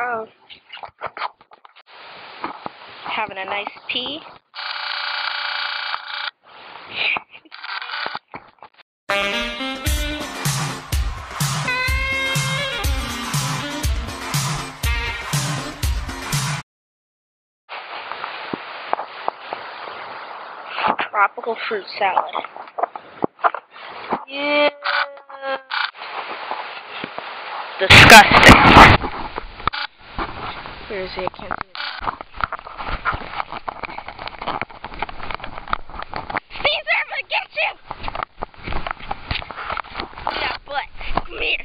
go. Having a nice pee. Tropical fruit salad. Yeah. Disgusting. Where is he? I can't. Cesar, I'm gonna get you! Yeah, butt. Come here.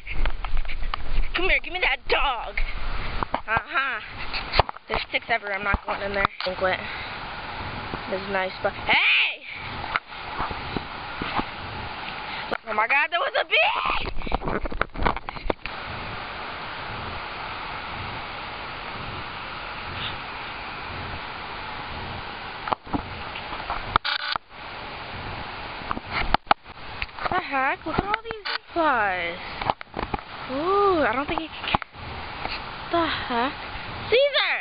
Come here, give me that dog. Uh-huh. There's sticks everywhere. I'm not going in there. Banquet. This is nice, but hey! Oh my god, there was a bee! the heck? Look at all these flies. Ooh, I don't think he can. The heck? Cesar!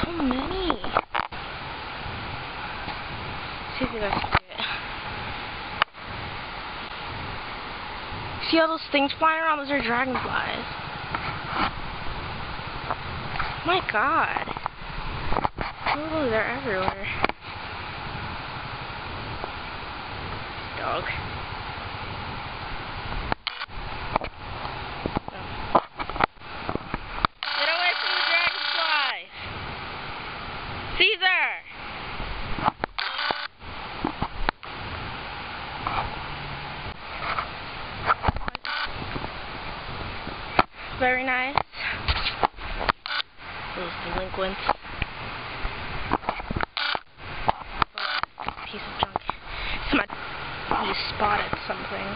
So many. If you see. See all those things flying around? Those are dragonflies. My god. Ooh, they're everywhere. Dog. Get away from the dragonflies! Cesar! Very nice. Those delinquents. Piece of junk. He spotted something.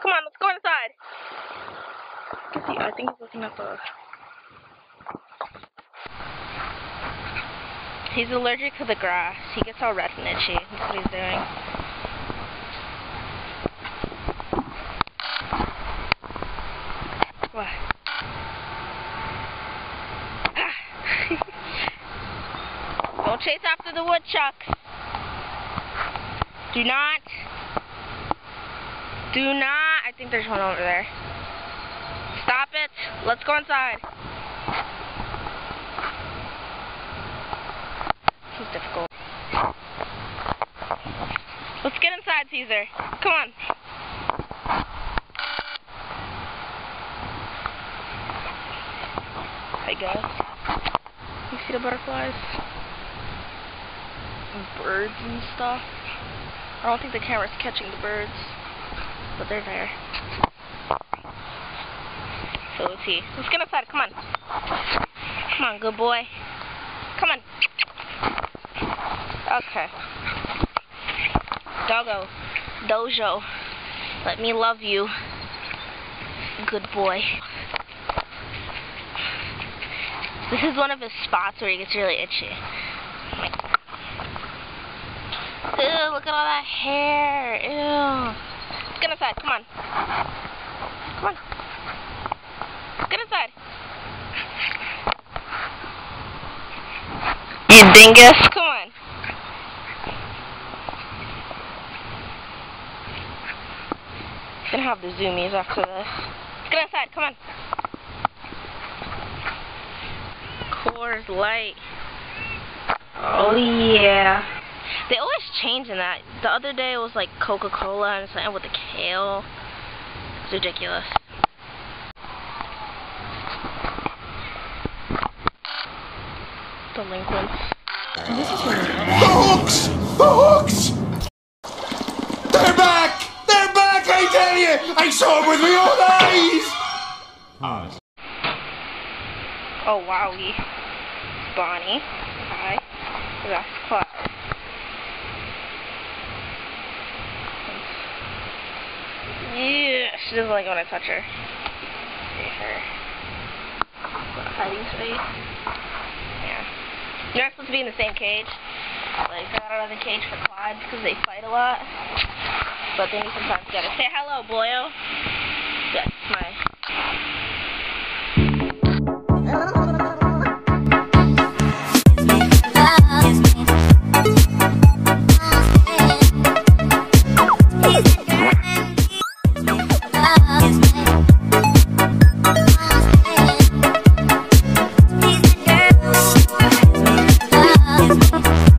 Come on, let's go inside. Is he- I think he's looking at the. He's allergic to the grass. He gets all red and itchy. That's what he's doing. What? Don't chase after the woodchuck. Do not. Do not. I think there's one over there. Stop it. Let's go inside. This is difficult. Let's get inside, Cesar. Come on. I guess. You see the butterflies? Birds and stuff. I don't think the camera's catching the birds, but they're there. So let's see. Let's get inside. Come on. Come on, good boy. Come on. Okay. Doggo. Dojo. Let me love you. Good boy. This is one of his spots where he gets really itchy. Ew, look at all that hair. Ew. Let's get inside. Come on. Come on. Get inside. You dingus. Come on. Gonna have the zoomies after this. Let's get inside. Come on. Coors Light. Oh yeah. They always change in that. The other day it was like Coca-Cola and something with the kale. It's ridiculous. Delinquents. The hooks! The hooks! They're back! They're back, I tell you! I saw them with my own eyes! Oh wowie. Bonnie. Hi. That's Cloud. Yeah, she doesn't like when I touch her. Her. Hiding space. Yeah. You're not supposed to be in the same cage. Like, I got the cage for Clyde because they fight a lot. But then you sometimes gotta say hello, boyo. That's my